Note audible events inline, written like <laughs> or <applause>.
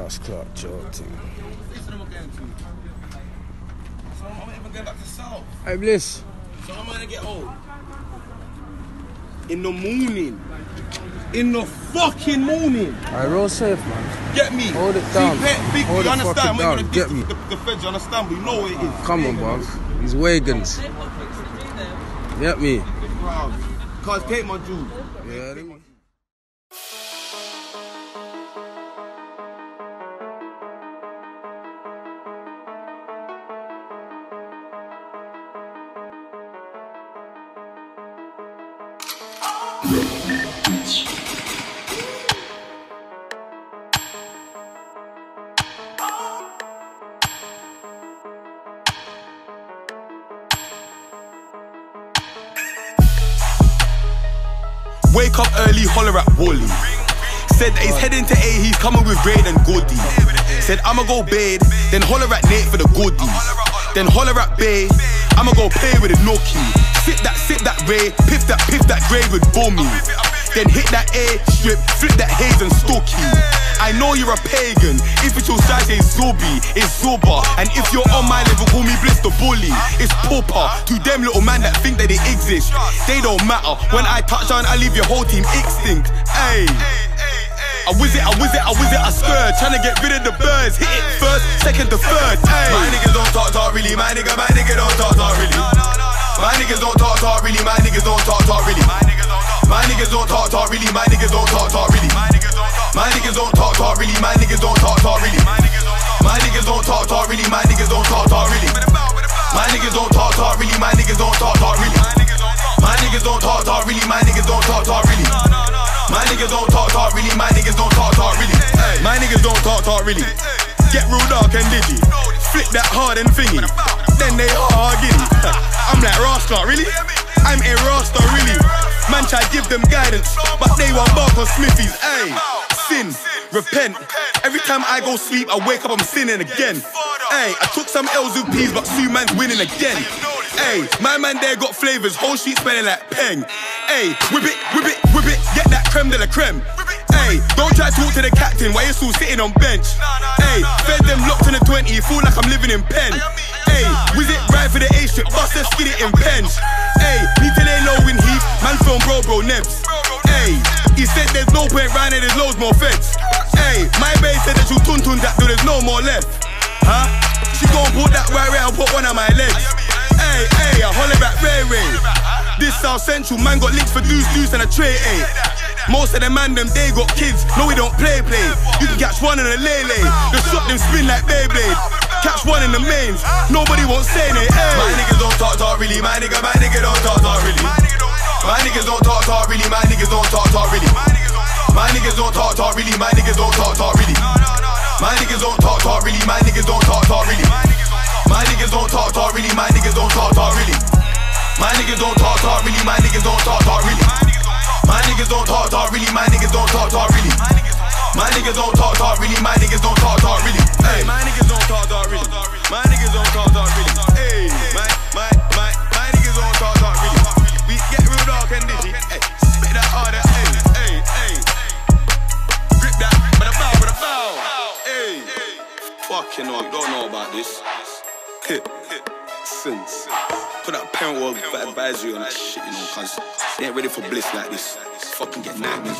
Last Clark Jolting. So I'm not even going back to South. Hey, Bliss. So I'm gonna get home. In the morning. In the fucking morning. Alright, roll safe, man. Get me. Hold it down. See, pet, big, Hold you it understand? fucking We're gonna down. get Get me. The, the feds, you understand? We know what it is. Come on, bruv. These wagons. Get me. Cause take my jewels. Yeah, Wake up early, holler at Wally. Said he's heading to A, he's coming with Raid and Goldie. Said I'ma go bed, then holler at Nate for the goodies. Then holler at Bay, I'ma go play with a Noki. Sit that, sit that Ray, piff that, piff that grey with Bomi. Then hit that A strip, flip that haze and stalky. I know you're a pagan. If it's your size, it's Zobi, it's Zoba. And if you're on my level, call me Bliss Da Bully. It's Popper. To them little man that think that they exist, they don't matter. When I touch down, I leave your whole team extinct. Ayy. I whiz it, I whiz it, I whiz it, I skirt. Tryna get rid of the birds. Hit it first, second to third. Ayy. My niggas don't talk, talk really. My nigga, my nigga don't talk, talk really. My niggas don't talk talk really, my niggas don't talk talk really. My niggas don't talk talk really, my niggas don't talk talk really. My niggas don't talk talk really, my niggas don't talk talk really. My niggas don't talk talk really, my niggas don't talk talk really. My niggas don't talk talk really, my niggas don't talk talk really. My niggas don't talk talk really, my niggas don't talk talk really. My niggas don't talk talk really, my niggas don't talk talk really. My niggas don't talk talk really. Get real dark and diggy. Flip that hard and thingy. Then they giddy. <laughs> I'm like Rasta, really? I'm a Rasta, really. Man try give them guidance, but they want bark on Smithies. Ayy, sin, repent. Every time I go sleep, I wake up, I'm sinning again. Ayy, I took some L's with P's, but Sue man's winning again. Ayy, my man there got flavors, whole sheet smelling like peng. Ayy, whip it, whip it, whip it, get that creme de la creme. Ayy, don't try to talk to the captain while you're still sitting on bench. Ayy, fed them locked in the 20, feel like I'm living in pen. Ayy, whiz it right for the A strip, bust that skid it in pens. Ayy, need to lay low in heat, man film bro bro nebs. Ayy, he said there's no point round here, there's loads more feds. Ayy, my bae said that you tun tun that, so there's no more left. Huh? She gon' put that right round, put one of my legs. Ayy, ayy, I holler back Ray Ray. This South Central man got links for deuce deuce and a tray ayy. Most of them man them they got kids, no we don't play play. You can catch one in a lay, the shot them spin like Beyblade. Catch one in the mains, nobody won't say nay. Ayy. My niggas don't talk talk really, my nigga, my nigga don't talk talk really. My niggas don't talk talk really, my niggas don't talk talk really. My niggas don't talk talk really, my niggas don't talk talk really. My niggas don't talk talk really, my niggas don't talk talk really. My niggas don't talk talk really, my niggas don't talk talk really. My niggas don't talk talk really, my niggas don't talk talk really. My niggas don't talk talk really, my niggas don't talk talk really. My niggas don't talk talk really, my niggas don't fucking hell, you don't know about this. Hit. Put that parental advisory on that shit, you know, cause they ain't ready for bliss like this. Fucking get nightmares.